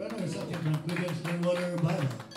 Runner is something from Goodness New Water Bylaw.